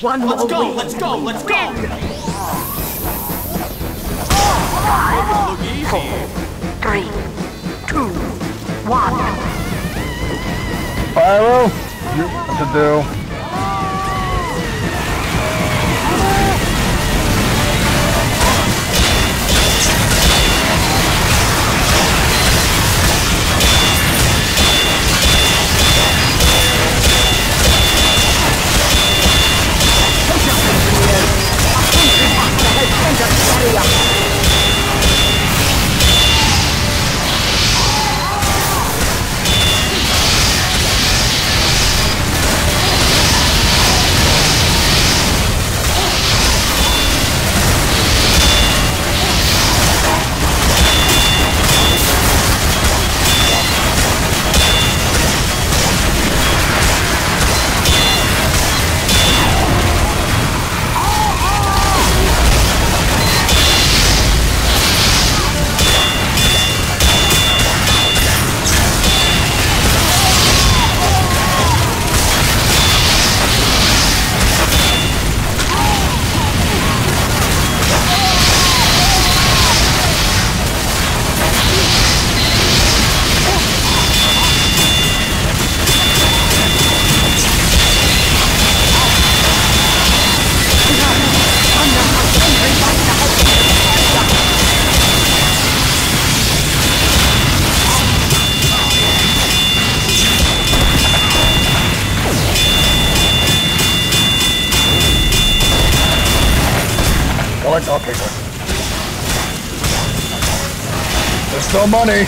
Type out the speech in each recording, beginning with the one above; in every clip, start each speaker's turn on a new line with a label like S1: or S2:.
S1: One
S2: Let's
S1: more
S2: go,
S1: win.
S2: let's go, let's go!
S1: Five, four, three, two, one.
S3: Philo, you know what to do. Collect okay. There's no money.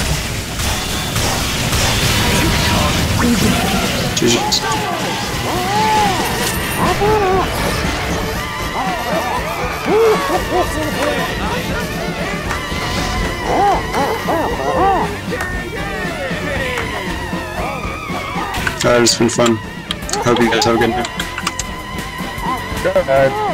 S4: Jesus. Alright, it's been fun. Hope you guys have a good night.
S3: Good night.